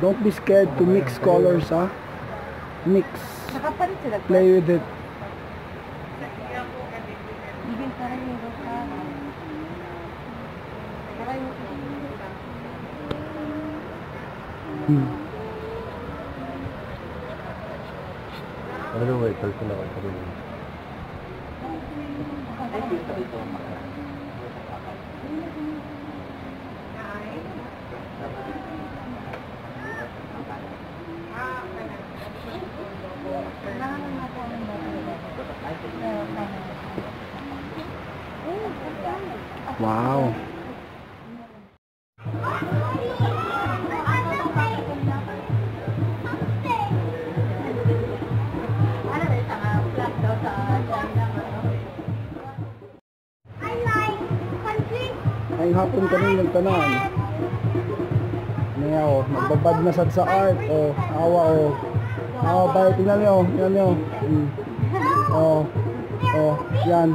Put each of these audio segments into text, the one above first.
Don't be scared to mix colors, ha? Mix. Play with it. Even parang yung rosa. Parang yung Hmm. Ano wait, person na ako sabi mo. Wow. Ay hapon kami nagtanan. Niya oh, nagbabad na sad sa art oh, awa oh. Awa ba, tingnan niyo, tingnan niyo. Mm. Oh. Oh, yan.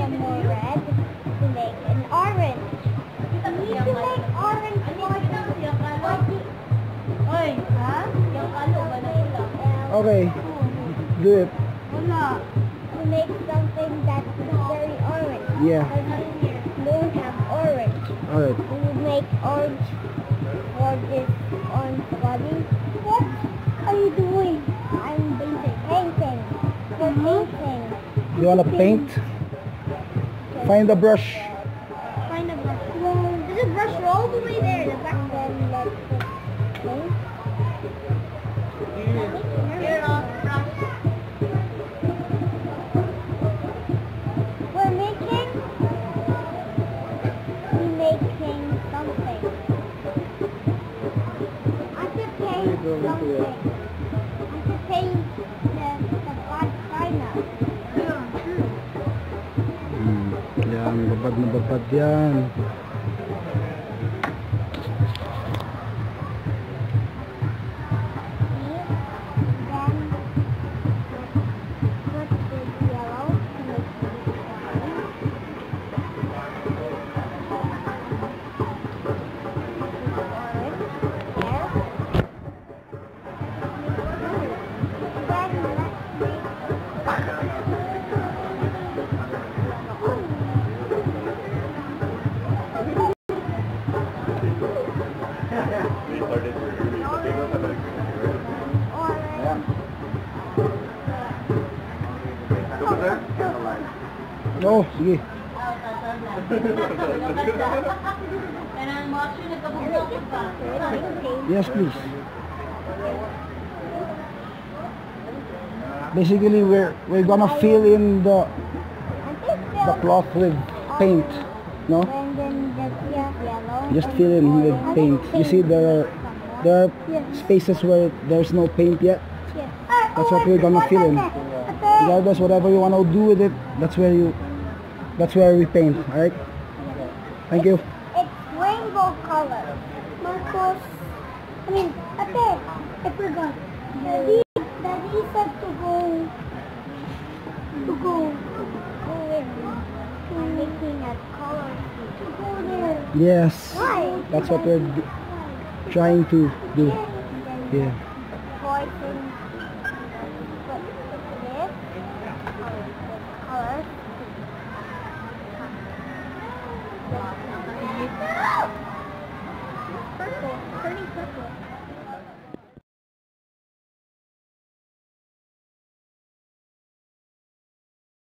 Some more red to make an orange. We need to make orange for the Oy, ha? Yung kalo ba na sila? Okay, do it. Wala. to make something that's very orange. Yeah. Because we have orange. Alright. We make orange for this orange body. What are you doing? I'm painting. Painting. For uh-huh. painting. You wanna paint? Find the brush. Find a brush. There's a brush all the way there. The back oh. We're making, we're making something. I should paint something. I the, the vagina. Hmm. Yan, babad na babad yan. Oh, sige. Yes, please. Basically, we're we're gonna fill in the the cloth with paint, no? Just fill in with paint. You see, there are there are spaces where there's no paint yet. That's what we're gonna fill in. Regardless, whatever you wanna do with it, that's where you that's where we paint. All right. Thank you. It's rainbow color. Marcos. I mean, Ate, I forgot. Daddy, Daddy said to go, to go, go in, to making a color. To go there. Yes. Why? That's what we're d- trying to do. Yeah.